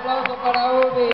Aplauso para